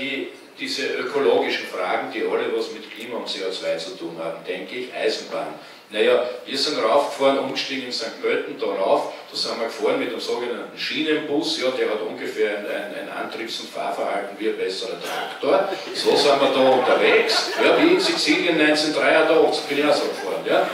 die, diese ökologischen Fragen, die alle was mit Klima und CO2 zu tun haben, denke ich, Eisenbahn. Naja, wir sind raufgefahren, umgestiegen in St. Pölten, da rauf, da sind wir gefahren mit einem sogenannten Schienenbus, ja, der hat ungefähr ein, ein, ein Antriebs- und Fahrverhalten wie ein besserer Traktor. So sind wir da unterwegs. Ja, wie in Sizilien 1983 bin ich auch so gefahren. Ja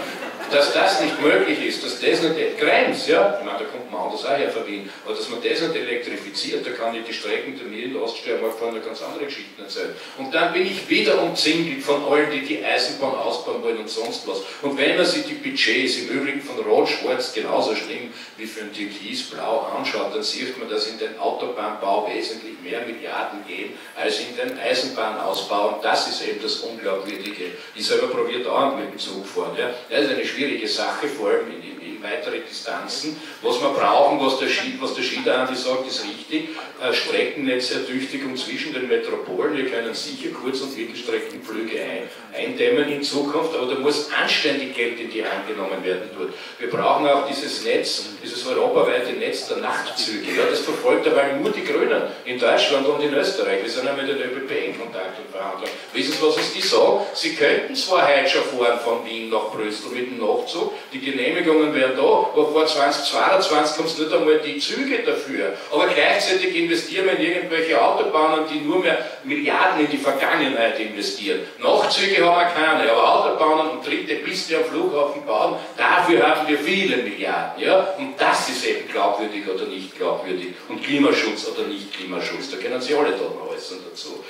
dass das nicht möglich ist, dass das nicht, Krems, ja, ich meine, da kommt man anders auch her verdienen, aber dass man das nicht elektrifiziert, da kann ich die Strecken der Mir in Ostsee mal vorne ganz andere Geschichten erzählen. Und dann bin ich wieder umzingelt von allen, die die Eisenbahn ausbauen wollen und sonst was. Und wenn man sich die Budgets im Übrigen von Rot-Schwarz genauso schlimm wie für ein Türkis-Blau anschaut, dann sieht man, dass in den Autobahnbau wesentlich mehr Milliarden gehen als in den Eisenbahnausbau. Und das ist eben das Unglaubwürdige. Ich selber probiert auch mit dem Zug fahren. Ja. Das ist eine schwierige Sache, vor allem in, weitere Distanzen. Was wir brauchen, was der, Schied, was der sagt, ist richtig. Äh, Streckennetz Ertüchtigung zwischen den Metropolen. Wir können sicher Kurz- und Mittelstreckenflüge ein, eindämmen in Zukunft, aber da muss anständig Geld in die Hand genommen werden dort. Wir brauchen auch dieses Netz, dieses europaweite Netz der Nachtzüge. Ja, das verfolgt aber nur die Grünen in Deutschland und in Österreich. Wir sind ja mit den ÖBB in Kontakt und verhandeln. Wissen Sie, was ist die sagen? Sie könnten zwar heute schon fahren von Wien nach Brüssel mit dem Nachzug, die Genehmigungen wären da, aber vor 2022 haben sie nicht einmal die Züge dafür. Aber gleichzeitig investieren wir in irgendwelche Autobahnen, die nur mehr Milliarden in die Vergangenheit investieren. Nachzüge haben wir keine, aber Autobahnen und dritte Piste am Flughafen bauen, dafür haben wir viele Milliarden. Ja? Und das ist eben glaubwürdig oder nicht glaubwürdig. Und Klimaschutz oder nicht Klimaschutz, da können Sie alle da äußern dazu.